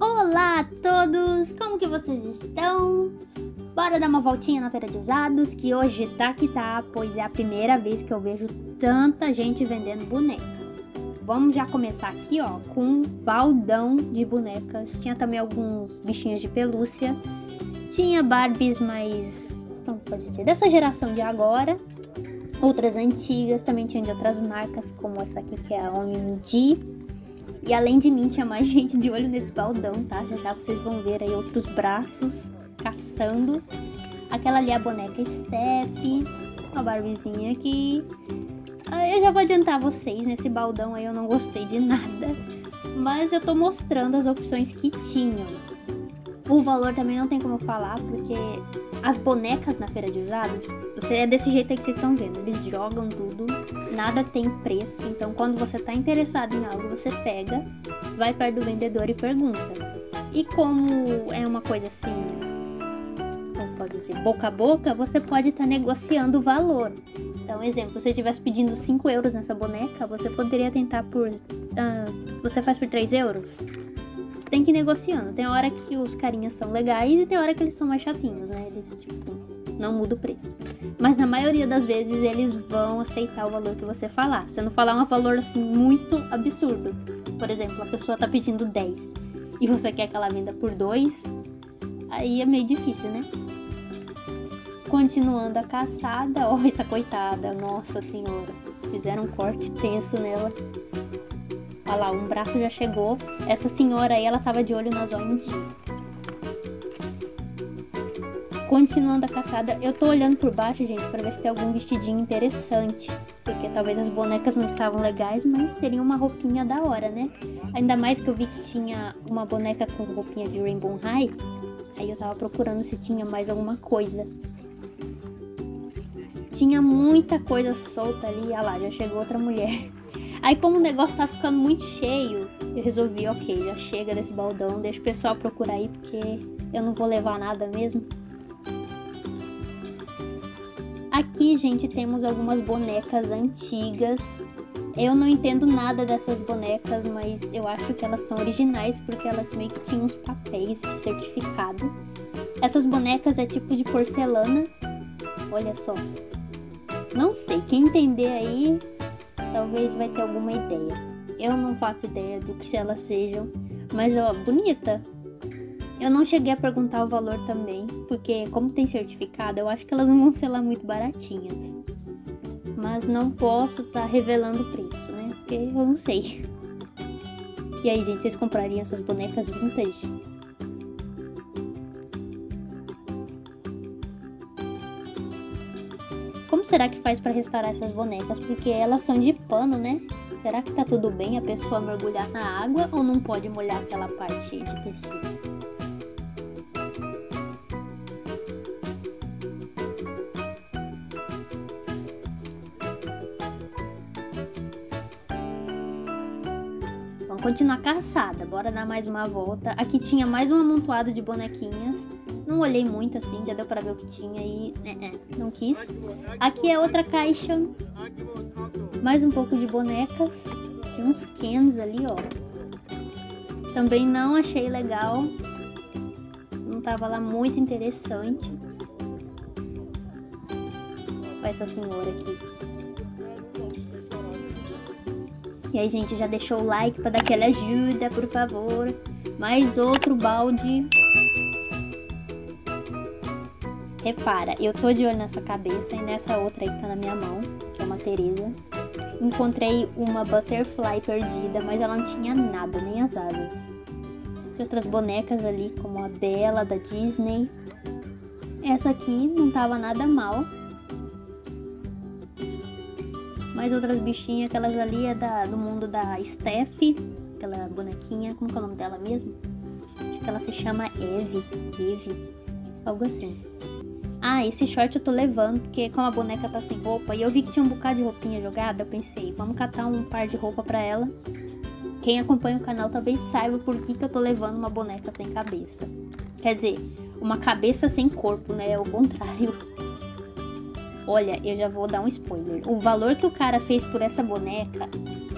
Olá a todos, como que vocês estão? Bora dar uma voltinha na feira de usados, que hoje tá que tá, pois é a primeira vez que eu vejo tanta gente vendendo boneca. Vamos já começar aqui, ó, com um baldão de bonecas. Tinha também alguns bichinhos de pelúcia. Tinha Barbies mais, como pode ser, dessa geração de agora. Outras antigas, também tinha de outras marcas, como essa aqui que é a OMG. E além de mim, tinha mais gente de olho nesse baldão, tá? Já já vocês vão ver aí outros braços caçando. Aquela ali é a boneca Steph, uma Barbiezinha aqui. Ah, eu já vou adiantar vocês, nesse baldão aí eu não gostei de nada. Mas eu tô mostrando as opções que tinham. O valor também não tem como falar, porque as bonecas na feira de usados, é desse jeito aí que vocês estão vendo. Eles jogam tudo, nada tem preço. Então, quando você tá interessado em algo, você pega, vai perto do vendedor e pergunta. E como é uma coisa assim, como pode dizer, boca a boca, você pode estar tá negociando o valor. Então, exemplo, se você estivesse pedindo 5 euros nessa boneca, você poderia tentar por. Uh, você faz por 3 euros? tem que ir negociando. Tem hora que os carinhas são legais e tem hora que eles são mais chatinhos, né? Eles, tipo, não muda o preço. Mas na maioria das vezes eles vão aceitar o valor que você falar. Se não falar um valor assim muito absurdo. Por exemplo, a pessoa tá pedindo 10 e você quer que ela venda por 2, aí é meio difícil, né? Continuando a caçada, ó, essa coitada, nossa senhora. Fizeram um corte tenso nela. Olha lá, um braço já chegou. Essa senhora aí, ela tava de olho nas OMG. Continuando a caçada, eu tô olhando por baixo, gente, para ver se tem algum vestidinho interessante. Porque talvez as bonecas não estavam legais, mas teriam uma roupinha da hora, né? Ainda mais que eu vi que tinha uma boneca com roupinha de Rainbow High. Aí eu tava procurando se tinha mais alguma coisa. Tinha muita coisa solta ali. Olha lá, já chegou outra mulher. Aí, como o negócio tá ficando muito cheio, eu resolvi, ok, já chega desse baldão, deixa o pessoal procurar aí, porque eu não vou levar nada mesmo. Aqui, gente, temos algumas bonecas antigas. Eu não entendo nada dessas bonecas, mas eu acho que elas são originais porque elas meio que tinham uns papéis de certificado. Essas bonecas é tipo de porcelana. Olha só. Não sei, quem entender aí talvez vai ter alguma ideia. Eu não faço ideia do que elas sejam, mas ó, bonita. Eu não cheguei a perguntar o valor também, porque como tem certificado, eu acho que elas não vão ser lá muito baratinhas. Mas não posso estar tá revelando o preço, né? Porque eu não sei. E aí, gente, vocês comprariam essas bonecas vintage? Como será que faz para restaurar essas bonecas? Porque elas são de pano, né? Será que tá tudo bem a pessoa mergulhar na água ou não pode molhar aquela parte de tecido? Vamos continuar a caçada, bora dar mais uma volta. Aqui tinha mais um amontoado de bonequinhas. Não olhei muito assim, já deu pra ver o que tinha e é, é, não quis. Aqui é outra caixa. Mais um pouco de bonecas. Tinha uns cans ali, ó. Também não achei legal. Não tava lá muito interessante. Olha essa senhora aqui. E aí, gente, já deixou o like para dar aquela ajuda, por favor. Mais outro balde Repara, eu tô de olho nessa cabeça e nessa outra aí que tá na minha mão, que é uma Teresa. Encontrei uma Butterfly perdida, mas ela não tinha nada, nem as asas. Tinha outras bonecas ali, como a Bela, da Disney. Essa aqui não tava nada mal. Mais outras bichinhas, aquelas ali é da, do mundo da Steph, aquela bonequinha, como é o nome dela mesmo? Acho que ela se chama Eve, Eve, algo assim. Ah, esse short eu tô levando, porque como a boneca tá sem roupa, e eu vi que tinha um bocado de roupinha jogada, eu pensei, vamos catar um par de roupa pra ela. Quem acompanha o canal talvez saiba por que, que eu tô levando uma boneca sem cabeça. Quer dizer, uma cabeça sem corpo, né? É o contrário. Olha, eu já vou dar um spoiler. O valor que o cara fez por essa boneca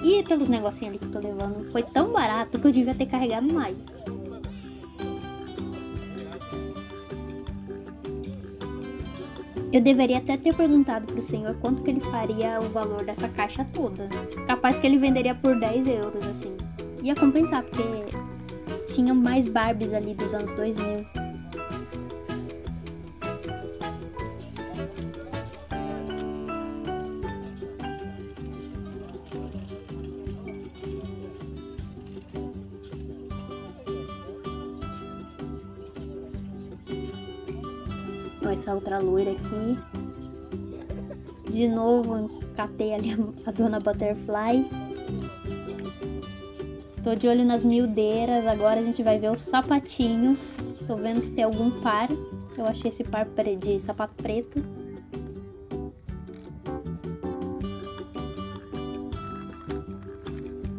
e pelos negocinhos ali que eu tô levando foi tão barato que eu devia ter carregado mais. Eu deveria até ter perguntado pro senhor quanto que ele faria o valor dessa caixa toda. Capaz que ele venderia por 10 euros, assim. Ia compensar, porque tinha mais Barbies ali dos anos 2000. Essa outra loira aqui. De novo, catei ali a Dona Butterfly. Tô de olho nas miudeiras. Agora a gente vai ver os sapatinhos. Tô vendo se tem algum par. Eu achei esse par de sapato preto.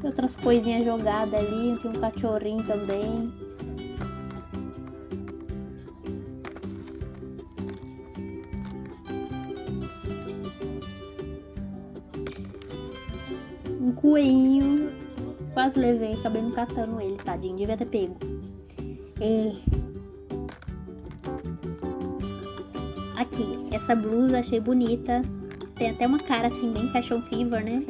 Tem outras coisinhas jogadas ali. Tem um cachorrinho também. Coelhinho. Quase levei, acabei não catando ele, tadinho, devia ter pego. É. Aqui, essa blusa achei bonita. Tem até uma cara assim, bem fashion fever, né?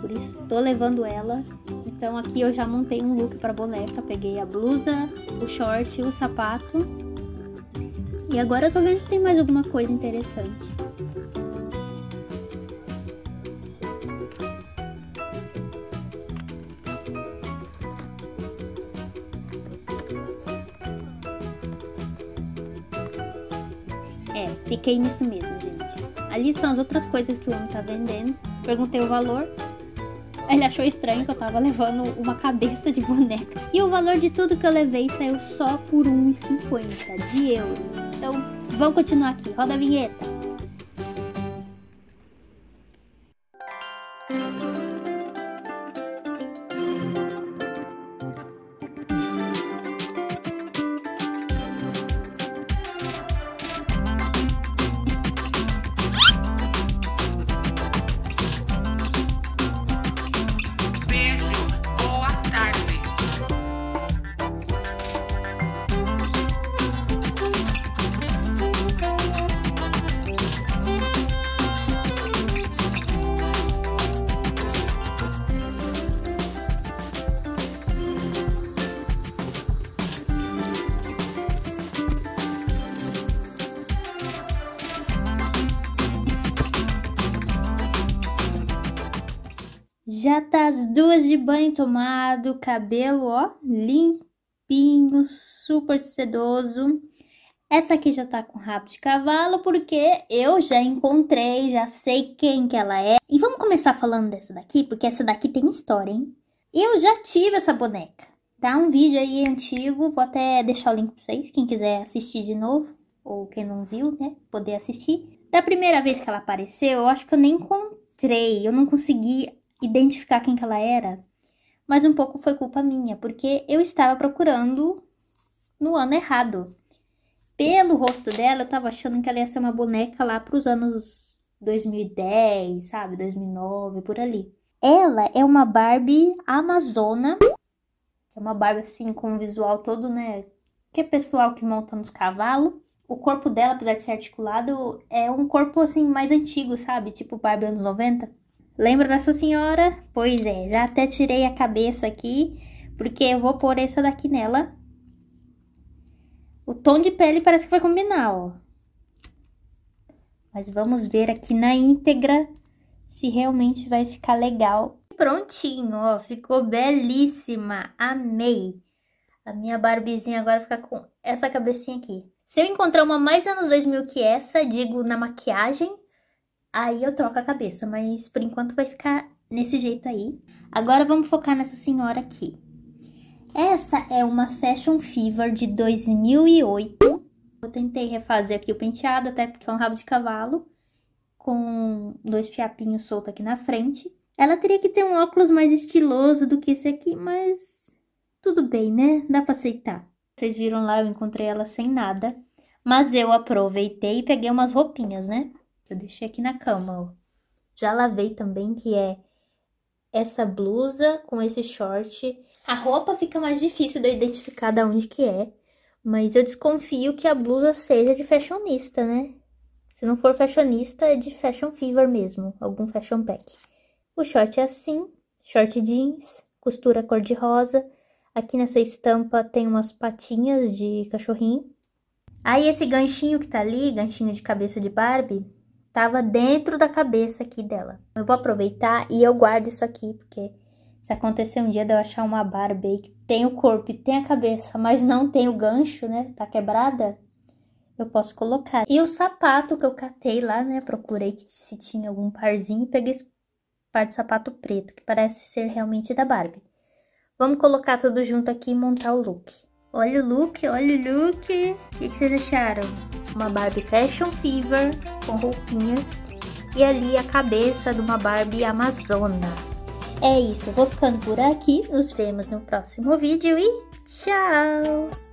Por isso tô levando ela. Então aqui eu já montei um look pra boneca. Peguei a blusa, o short, o sapato. E agora eu tô vendo se tem mais alguma coisa interessante. É, fiquei nisso mesmo, gente. Ali são as outras coisas que o homem tá vendendo. Perguntei o valor. Ele achou estranho que eu tava levando uma cabeça de boneca. E o valor de tudo que eu levei saiu só por R$1,50 de euro. Então, vamos continuar aqui. Roda a vinheta. Já tá as duas de banho tomado, cabelo, ó, limpinho, super sedoso. Essa aqui já tá com rabo de cavalo, porque eu já encontrei, já sei quem que ela é. E vamos começar falando dessa daqui, porque essa daqui tem história, hein? Eu já tive essa boneca. Tá um vídeo aí antigo, vou até deixar o link pra vocês, quem quiser assistir de novo, ou quem não viu, né, poder assistir. Da primeira vez que ela apareceu, eu acho que eu nem encontrei, eu não consegui identificar quem que ela era, mas um pouco foi culpa minha, porque eu estava procurando no ano errado. Pelo rosto dela, eu tava achando que ela ia ser uma boneca lá para os anos 2010, sabe? 2009, por ali. Ela é uma Barbie amazona, é uma Barbie assim com um visual todo, né? Que é pessoal que monta nos cavalos. O corpo dela, apesar de ser articulado, é um corpo assim mais antigo, sabe? Tipo Barbie anos 90. Lembra dessa senhora? Pois é, já até tirei a cabeça aqui, porque eu vou pôr essa daqui nela. O tom de pele parece que vai combinar, ó. Mas vamos ver aqui na íntegra se realmente vai ficar legal. Prontinho, ó, ficou belíssima, amei. A minha Barbizinha agora fica com essa cabecinha aqui. Se eu encontrar uma mais anos 2000 que essa, digo na maquiagem, aí eu troco a cabeça, mas por enquanto vai ficar nesse jeito aí. Agora vamos focar nessa senhora aqui. Essa é uma Fashion Fever de 2008. Eu tentei refazer aqui o penteado, até porque é um rabo de cavalo, com dois fiapinhos soltos aqui na frente. Ela teria que ter um óculos mais estiloso do que esse aqui, mas tudo bem, né? Dá pra aceitar. Vocês viram lá, eu encontrei ela sem nada. Mas eu aproveitei e peguei umas roupinhas, né? Eu deixei aqui na cama, ó. Já lavei também, que é essa blusa com esse short. A roupa fica mais difícil de eu identificar de onde que é. Mas eu desconfio que a blusa seja de fashionista, né? Se não for fashionista, é de fashion fever mesmo, algum fashion pack. O short é assim, short jeans, costura cor-de-rosa. Aqui nessa estampa tem umas patinhas de cachorrinho. Aí esse ganchinho que tá ali, ganchinho de cabeça de Barbie, tava dentro da cabeça aqui dela. Eu vou aproveitar e eu guardo isso aqui, porque se acontecer um dia de eu achar uma Barbie que tem o corpo e tem a cabeça, mas não tem o gancho, né, tá quebrada, eu posso colocar. E o sapato que eu catei lá, né, procurei se tinha algum parzinho e peguei esse par de sapato preto, que parece ser realmente da Barbie. Vamos colocar tudo junto aqui e montar o look. Olha o look, olha o look. O que, que vocês acharam? Uma Barbie Fashion Fever com roupinhas e ali a cabeça de uma Barbie Amazona. É isso, vou ficando por aqui. Nos vemos no próximo vídeo e tchau!